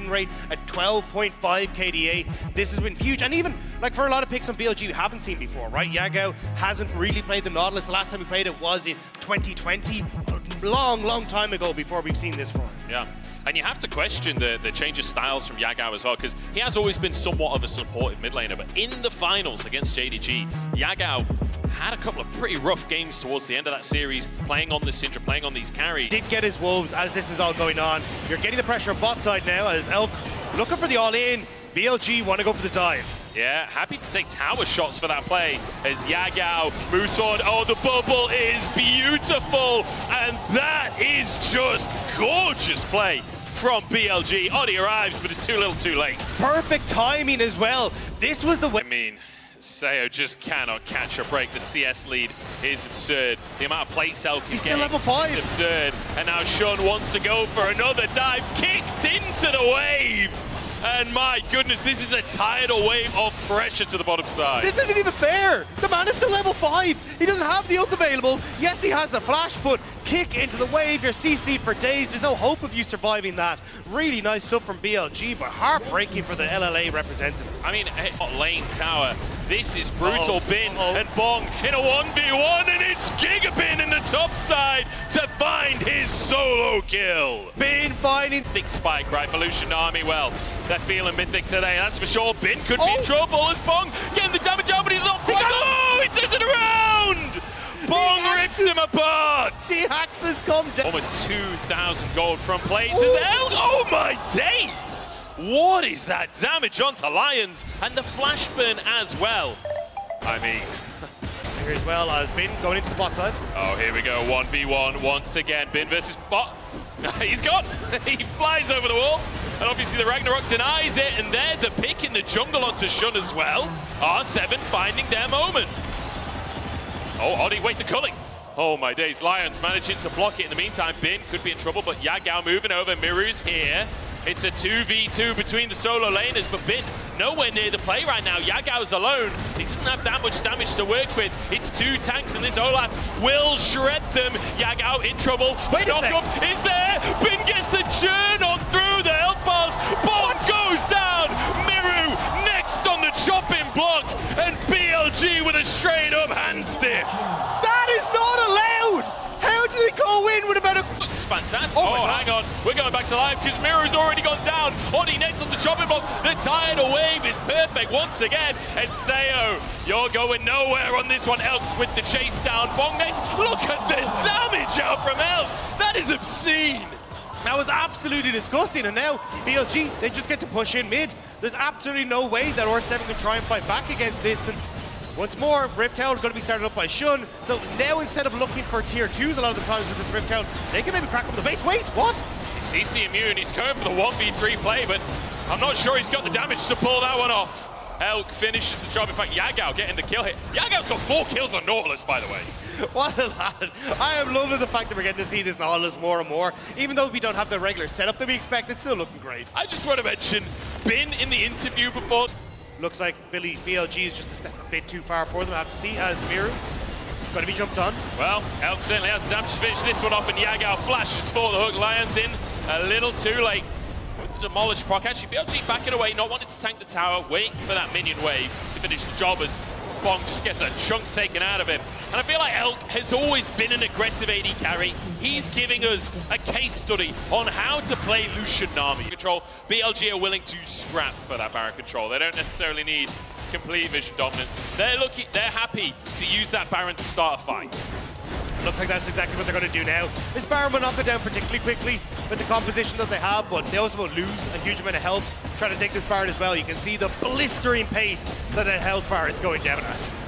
win rate at 12.5 KDA. This has been huge. And even, like, for a lot of picks on BLG you haven't seen before, right? Yagao hasn't really played the Nautilus. The last time we played it was in 2020. A long, long time ago before we've seen this form. Yeah. And you have to question the, the change of styles from Yagao as well, because he has always been somewhat of a supportive mid laner, but in the finals against JDG, Yagao had a couple of pretty rough games towards the end of that series, playing on the Syndra, playing on these carries. Did get his wolves as this is all going on. You're getting the pressure on bot side now as Elk looking for the all-in. BLG want to go for the dive. Yeah, happy to take tower shots for that play as Yagao moves forward. Oh, the bubble is beautiful, and that is just gorgeous play from BLG. Oddie arrives, but it's too little too late. Perfect timing as well. This was the way. I mean, Sayo just cannot catch a break. The CS lead is absurd. The amount of plate Selk is getting level five. is absurd. And now Sean wants to go for another dive. Kicked into the wave. And my goodness, this is a tidal wave of pressure to the bottom side. This isn't even fair. The man is still level 5. He doesn't have the ult available. Yes, he has the flash, but kick into the wave. You're CC for days. There's no hope of you surviving that. Really nice stuff from BLG, but heartbreaking for the LLA representative. I mean, oh, lane tower. This is brutal. Uh-oh. Bin Uh-oh. and Bong in a 1v1, and it's Gigabin in the top side to find his solo kill. Bin finding Big spike, right? Evolution Army, well, they're feeling mythic today, that's for sure. Bin could be Oh. in trouble as Bong getting the damage out, but he's not quite. him. Oh, he turns it around! Bong rips him apart! the has come down. Almost 2,000 gold from as El. Oh my days! What is that damage onto Lyonz? And the flash burn as well. I mean, Here as well as Bin going into the bot side. oh, here we go. 1v1 once again. Bin versus bot. He's gone. he flies over the wall. And obviously the Ragnarok denies it. And there's a pick in the jungle onto Xun as well. R7 finding their moment. Oh, Oddie, wait, the culling. Oh my days, Lyonz managing to block it in the meantime. Bin could be in trouble, but Yagao moving over. Mireu's here. It's a 2v2 between the solo laners, but Bin nowhere near the play right now. Yagao's alone. He doesn't have that much damage to work with. It's two tanks, and this Olaf will shred them. Yagao in trouble. Wait Knock up is there. Bin gets the churn on through the health bars. Bong goes down. Mireu next on the chopping block, and BLG with a straight up hand stiff. That is not allowed! How did they go in with fantastic. Oh Oh, hang on. We're going back to life because Mireu's already gone down. Oddie next on the chopping block. The tidal wave is perfect once again. And Sayo, you're going nowhere on this one. Elk with the chase down. Bong next. Look at the damage out from Elk. That is obscene. That was absolutely disgusting, and now BLG, they just get to push in mid. There's absolutely no way that R7 can try and fight back against this, and once more, Rift is going to be started up by Xun, so now instead of looking for tier 2s a lot of the times with this Rift they can maybe crack up the base. Wait, what? CC immune. He's going for the 1v3 play, but I'm not sure he's got the damage to pull that one off. Elk finishes the job. In fact, Yagao getting the kill hit. Yagao's got four kills on Nautilus, by the way. What a lad. I am loving the fact that we're getting to see this Nautilus more and more. Even though we don't have the regular setup that we expect, it's still looking great. I just want to mention, been in the interview before. Looks like Billy BLG is just a step a bit too far for them. I have to see as Mireu. Going to be jumped on. Well, Elk certainly has damage to finish this one off, and Yagao flashes for the hook. Lyonz in a little too late. To demolish Proc. Actually, BLG backing away, not wanting to tank the tower, waiting for that minion wave to finish the job as Just gets a chunk taken out of him. And I feel like Elk has always been an aggressive AD carry. He's giving us a case study on how to play Lucian Nami. Control, BLG are willing to scrap for that Baron control. They don't necessarily need complete vision dominance. They're looking, they're happy to use that Baron to start a fight. Looks like that's exactly what they're going to do now. This Baron will knock it down particularly quickly with the composition that they have, but they also will lose a huge amount of health trying to take this Baron as well. You can see the blistering pace that that bar is going down at.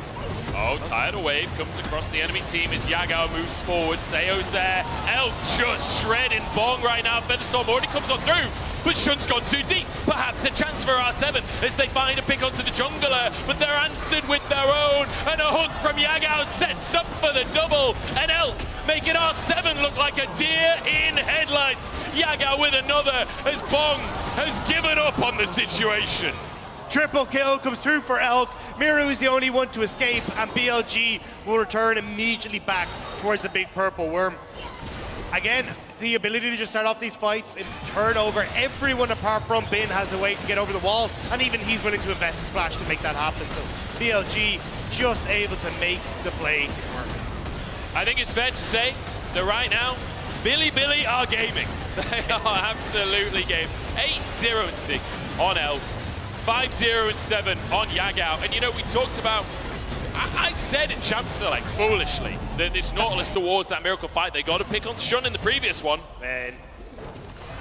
Oh, tidal wave comes across the enemy team as Yagao moves forward. Seo's there. Elk just shredding Bong right now. Featherstorm already comes on through, but Xun's gone too deep. Perhaps a chance for R7 as they find a pick onto the jungler, but they're answered with their own. And a hook from Yagao sets up for the double. And Elk making R7 look like a deer in headlights. Yagao with another as Bong has given up on the situation. Triple kill comes through for Elk. Mireu is the only one to escape, and BLG will return immediately back towards the big purple worm. Again, the ability to just start off these fights and turn over everyone apart from Bin has a way to get over the wall, and even he's willing to invest his flash to make that happen. So BLG just able to make the play work. I think it's fair to say that right now, Billy Billy are gaming. They are absolutely game. 8-0-6 on L. 5-0 and 7 on Yagao. And you know, we talked about I, I said in Champs Select, foolishly that this Nautilus towards that miracle fight, they got to pick on Xun in the previous one. Man,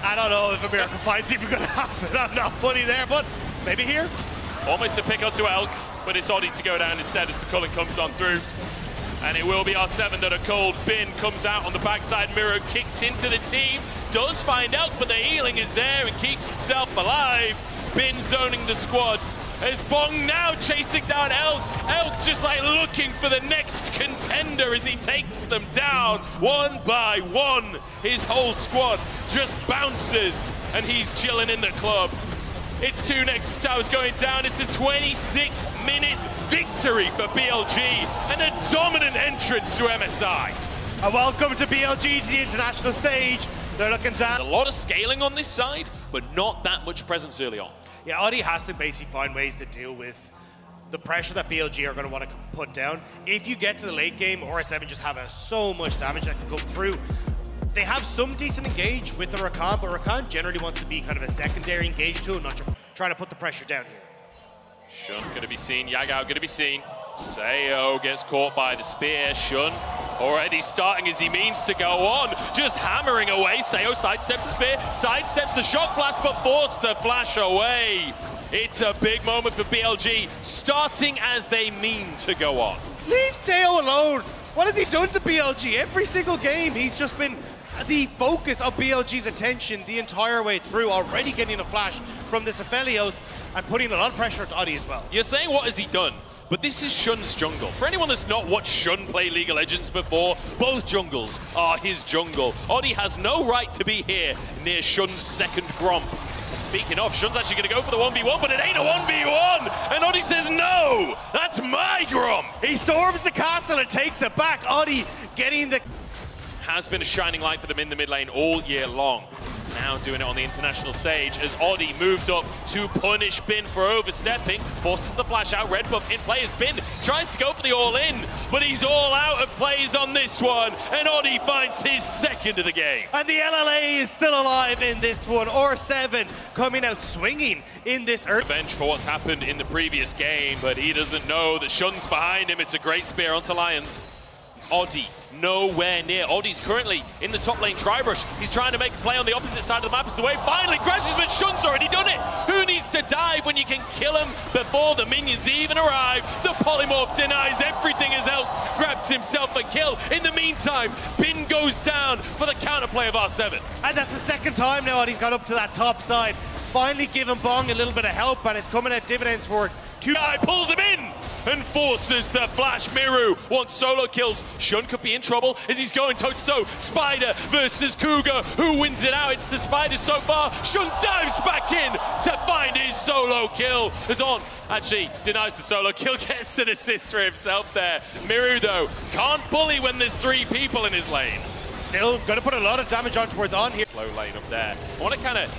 I don't know if a miracle fight's even going to happen. I'm not funny there, but maybe here. Almost a pick onto Elk, but it's Oddie to go down instead as the Culling comes on through. And it will be R7 that are cold. Bin comes out on the backside. Mireu kicked into the team. Does find Elk, but the healing is there and keeps himself alive. Bin zoning the squad. As Bong now chasing down Elk. Elk just like looking for the next contender as he takes them down one by one. His whole squad just bounces and he's chilling in the club. It's two next Towers going down. It's a 26 minute victory for BLG and a dominant entrance to MSI. A welcome to BLG to the international stage. They're looking down. A lot of scaling on this side, but not that much presence early on. Yeah, Oddie has to basically find ways to deal with the pressure that BLG are going to want to put down. If you get to the late game, RS7 just have a, so much damage that can go through. They have some decent engage with the Rakan, but Rakan generally wants to be kind of a secondary engage tool, not trying to put the pressure down here. Xun going to be seen, Yagao going to be seen. Seo gets caught by the spear. Xun already starting as he means to go on. Just hammering away. Seo sidesteps the spear, sidesteps the shock blast, but forced to flash away. It's a big moment for BLG, starting as they mean to go on. Leave Seo alone. What has he done to BLG? Every single game, he's just been the focus of BLG's attention the entire way through, already getting a flash from this Aphelios and putting a lot of pressure on Oddie as well. You're saying what has he done? But this is Xun's jungle. For anyone that's not watched Xun play League of Legends before, both jungles are his jungle. Oddie has no right to be here near Xun's second Gromp. Speaking of, Xun's actually going to go for the 1v1, but it ain't a 1v1! And Oddie says, no! That's my Gromp! He storms the castle and takes it back. Oddie getting the... Has been a shining light for them in the mid lane all year long now doing it on the international stage as Oddie moves up to punish Bin for overstepping, forces the flash out, red buff in play as Bin tries to go for the all-in, but he's all out of plays on this one, and Oddie finds his second of the game. And the LLA is still alive in this one, R7 coming out swinging in this earth. Revenge for what's happened in the previous game, but he doesn't know that Xun's behind him. It's a great spear onto Lyonz. Oddie nowhere near. Oddie's currently in the top lane Tribrush. He's trying to make a play on the opposite side of the map as the wave finally crashes, but Xun's already done it. Who needs to dive when you can kill him before the minions even arrive? The polymorph denies everything as Elk grabs himself a kill. In the meantime, Bin goes down for the counterplay of R7. And that's the second time now Oddie's got up to that top side. Finally giving Bong a little bit of help, and it's coming at dividends for it. Two guy pulls him in and forces the flash. Mireu wants solo kills. Xun could be in trouble as he's going toe to toe. Spider versus Cougar. Who wins it out? It's the Spider so far. Xun dives back in to find his solo kill. As on actually denies the solo kill, gets an assist for himself there. Mireu though can't bully when there's three people in his lane. Still going to put a lot of damage on towards on here. Slow lane up there. I want to kind of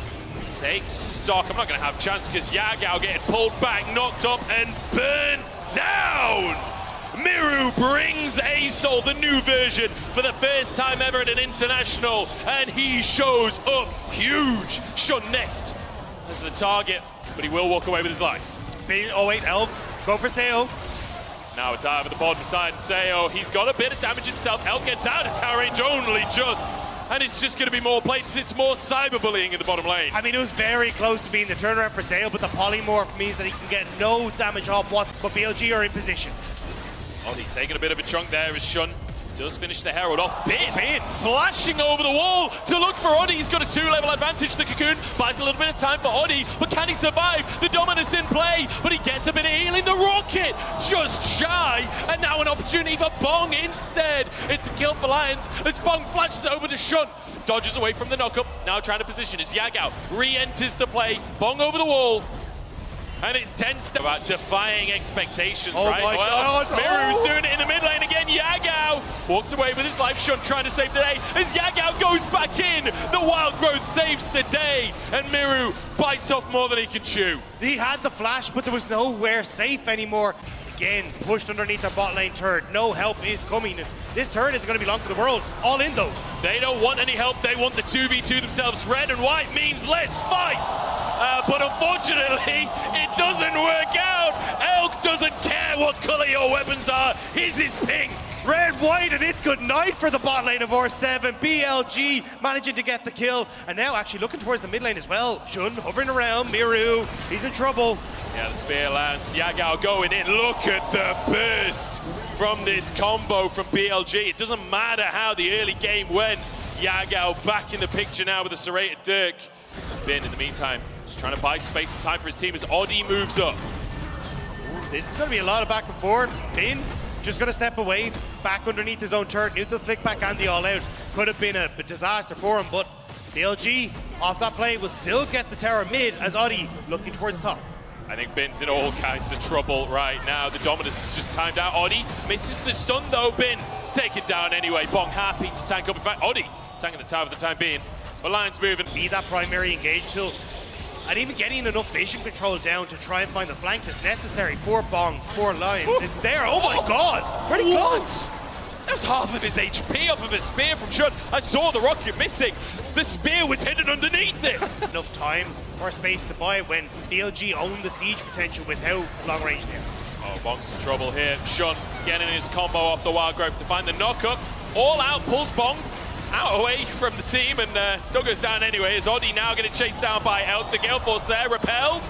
take stock. I'm not going to have a chance because Yagao getting pulled back, knocked up, and burned. Mireu brings Asol, the new version, for the first time ever at an international, and he shows up huge. Xun next as the target, but he will walk away with his life. Oh wait, Elk, go for Seo. Now a dive at the bottom side, Seo, he's got a bit of damage himself. Elk gets out of tower range only just and it's just going to be more plates. It's more cyberbullying in the bottom lane. I mean, it was very close to being the turnaround for Sale, but the polymorph means that he can get no damage off what, but BLG are in position. Oddie taking a bit of a chunk there as Xun does finish the Herald off. Bin, Bin flashing over the wall to look for Oddie. He's got a two-level advantage. The Cocoon buys a little bit of time for Oddie, but can he survive? The Dominus in play, but he gets a bit of healing. The Rocket just shy, and now an opportunity for Bong instead. It's a kill for Lyonz as Bong flashes over to Xun. Dodges away from the knockup. Now trying to position as Yagao re-enters the play. Bong over the wall. And it's 10 step about defying expectations, Oh right? my well, God, Mireu's oh. doing it in the mid lane again. Yagao walks away with his life. Xun trying to save the day. As Yagao goes back in, the wild growth saves the day. And Mireu bites off more than he can chew. He had the flash, but there was nowhere safe anymore. Again, pushed underneath their bot lane turret. No help is coming. This turn is going to belong to the world. All in though. They don't want any help. They want the 2v2 themselves. Red and white means let's fight. Uh, but unfortunately, it doesn't work out. Elk doesn't care what color your weapons are. His is pink. Red, white, and it's good night for the bot lane of R7. BLG managing to get the kill. And now actually looking towards the mid lane as well. Xun hovering around. Mireu, he's in trouble. Yeah, the spear lands. Yagao going in. Look at the burst from this combo from BLG. It doesn't matter how the early game went. Yagao back in the picture now with a serrated Dirk. Bin, in the meantime, just trying to buy space and time for his team as Oddie moves up. This is going to be a lot of back and forth. Bin just going to step away, back underneath his own turret, neutral flick back and the all out. Could have been a, disaster for him, but BLG off that play will still get the tower mid as Oddie looking towards top. I think Bin's in all kinds of trouble right now. The Dominus is just timed out. Oddie misses the stun though. Bin take it down anyway. Bong happy to tank up. In fact, Oddie tanking the tower for the time being. But Lion's moving. Be that primary engage tool. And even getting enough vision control down to try and find the flank is necessary for Bong, for Lion is there. Oh my god! Where'd he go? What? That was half of his HP off of his spear from Xun. I saw the rocket missing. The spear was hidden underneath it. Enough time or space to buy it when BLG owned the siege potential without long range there. Oh, Bong's in trouble here. Xun getting his combo off the Wild Growth to find the knockup. All out, pulls Bong out away from the team and uh, still goes down anyway. Is Oddie now getting chased down by Elk? The Gale Force there, repel.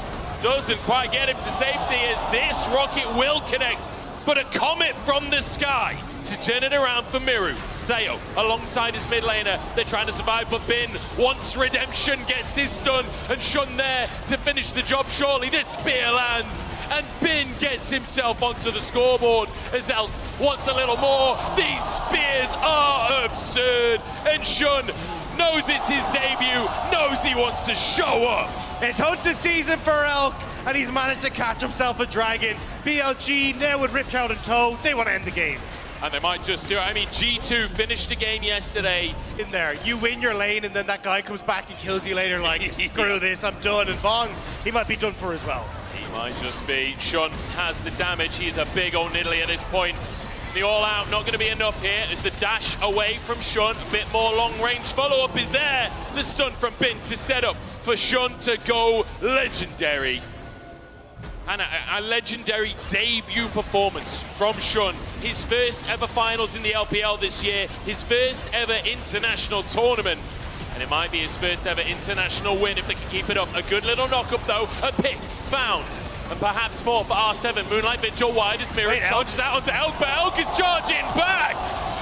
Doesn't quite get him to safety as this rocket will connect. But a comet from the sky to turn it around for Mireu. Sayo alongside his mid laner. They're trying to survive, but Bin wants redemption, gets his stun, and Xun there to finish the job. Surely this spear lands, and Bin gets himself onto the scoreboard as Elk wants a little more. These spears are absurd, and Xun knows it's his debut, knows he wants to show up. It's hunter season for Elk, and he's managed to catch himself a dragon. BLG now with Ripchild in tow, they want to end the game. And they might just do it. I mean, G2 finished the game yesterday. In there, you win your lane, and then that guy comes back and kills you later. Like, screw this, I'm done. And Bong, he might be done for as well. He might just be. Xun has the damage. He's a big old niddly at this point. The all out not going to be enough here as the dash away from Xun. A bit more long range follow up is there. The stun from Bin to set up for Xun to go legendary. And a, a legendary debut performance from Xun. His first ever finals in the LPL this year. His first ever international tournament. And it might be his first ever international win if they can keep it up. A good little knock up though. A pick found. And perhaps more for R7. Moonlight Vigil wide as Mireu charges out onto Elk, but Elk is charging back.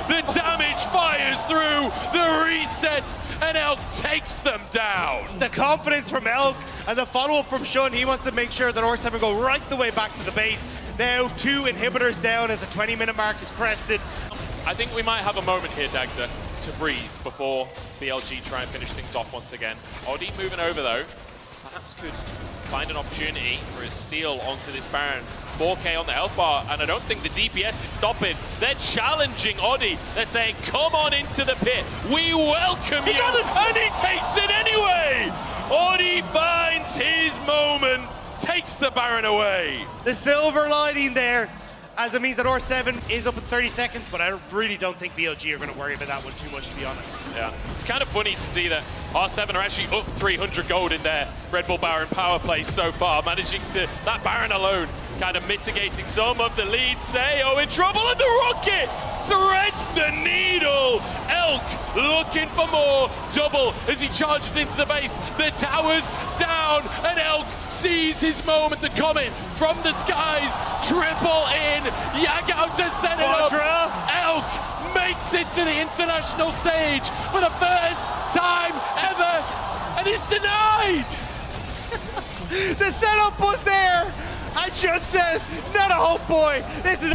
The damage fires through the reset, and Elk takes them down. The confidence from Elk and the follow up from Xun, he wants to make sure that R7 go right the way back to the base. Now, two inhibitors down as the 20 minute mark is crested. I think we might have a moment here, Dagda, to breathe before BLG try and finish things off once again. Oddie moving over though, perhaps could find an opportunity for a steal onto this Baron. 4k on the health bar, and I don't think the DPS is stopping. They're challenging Oddie. They're saying, come on into the pit. We welcome you. got it. And he takes it anyway. Oddie finds his moment, takes the Baron away. The silver lining there, as it means that R7 is up in 30 seconds, but I really don't think BLG are going to worry about that one too much, to be honest. Yeah, it's kind of funny to see that R7 are actually up 300 gold in their Red Bull Baron power play so far, managing to, that Baron alone, kind of mitigating some of the lead. Sayo oh, in trouble, and the Rocket threads the needle. Elk looking for more. Double as he charges into the base. The tower's down, and Elk sees his moment to come in from the skies. Triple in. Yagao to set it up. Elk makes it to the international stage for the first time ever, and is denied. The setup was there! I just says, not a hope boy. This is.